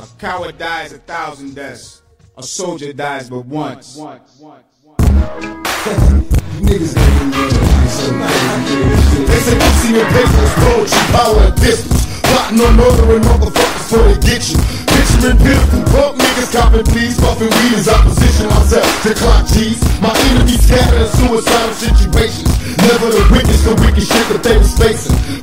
A coward dies a thousand deaths. A soldier dies but once. Niggas ain't even know They say you see your papers, poetry, power, and pistols. Plotting on murdering motherfuckers before they get you. Picturing pitiful broke niggas copping pleas, puffing weed as I position myself to clock G's. My enemies scattered in suicidal situations. Never to witness the wicked shit that they was facing.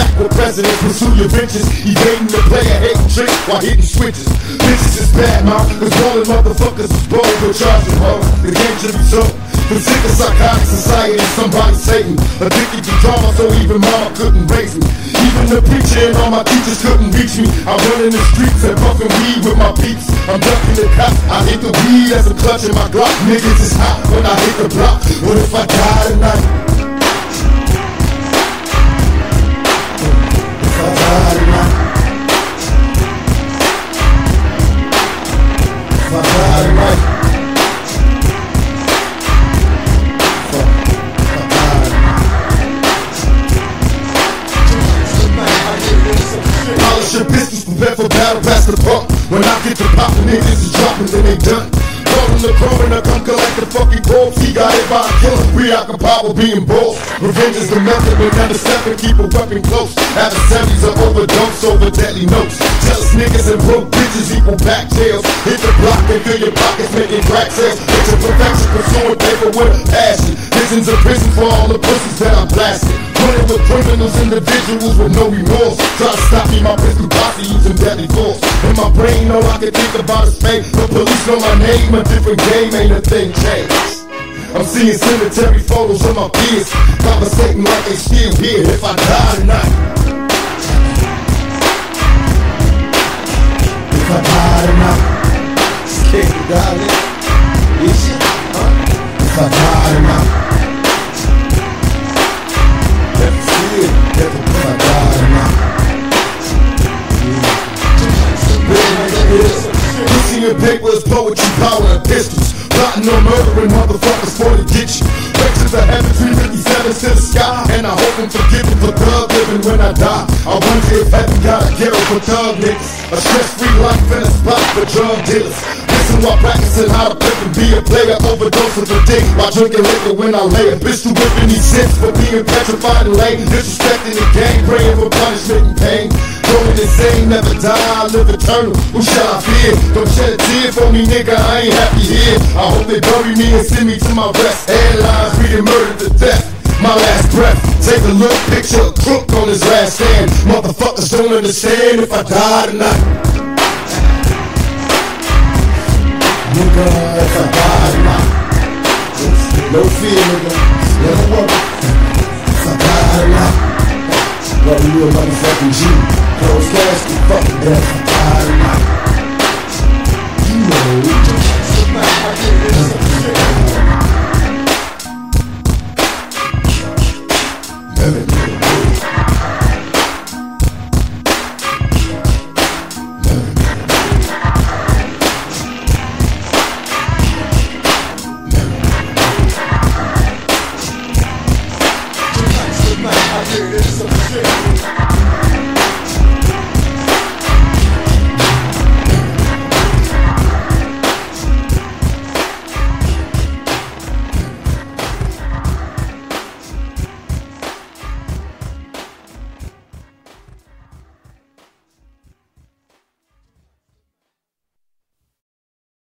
Packed with presidents, pursue your ventures. Evading the player, hating tricks while hitting switches. Bitches is bad mouth, cause rolling motherfuckers is bold, but charging hoes. The game should be sold. The sick of psychotic society, somebody Satan. Addicted to drama, so even mama couldn't raise me. Even the preacher and all my teachers couldn't reach me. I'm running the streets and puffing weed with my peeps. I'm ducking the cops. I hit the weed as I'm clutching my Glock. Niggas is hot when I hit the block. What if I die tonight? Polish your pistols, prepare for battle, pass the pump. When I get to poppin', niggas is dropping, then they done. Calling the coroner, come collect the fucking corpse. He got it by a killer. We out power being bold. Revenge is the method, but under seven, keep a weapon close. Adversaries are overdose over deadly notes. Jealous niggas and broke bitches equal back jails. Hit the block and fill your pockets, making crack sales. A perfection, pursuing paper with a passion. Visions of prison for all the pussies that I blasted. Running with criminals, individuals with no remorse. Try to stop me, my pistol posse using deadly force. In my brain, all I can think about is fame. The police know my name, a different game, ain't a thing changed. I'm seeing cemetery photos of my peers, conversating like they still here. If I die tonight, if I die tonight, scared to die, Pussy and papers, poetry, power, and pistols. Plotting on murdering motherfuckers for to get you. Pictures of heaven, 357 to the sky. And I hope I'm forgiven for thug living when I die. I wonder if heaven got a ghetto for thug niggas. A stress-free life and a spot for drug dealers. Listen while practicing how to flip and be a player. Overdose of the dick while drinking liquor when I lay. A bitch to whipping these sins for being petrified and lame. Disrespecting the game, praying for punishment and pain. Going insane, never die, I live eternal. Who shall I fear? Don't shed a tear for me, nigga. I ain't happy here. I hope they bury me and send me to my rest. Headlines reading murder to death. My last breath, take a look, picture a crook on his last stand. Motherfuckers don't understand if I die tonight. nigga, that's a bad man. No fear, nigga, never worry. That's a bad man. Love you a motherfucking G. Close casket, fucking that's a bad man. You know, that's a bad man. Living. this is some shit.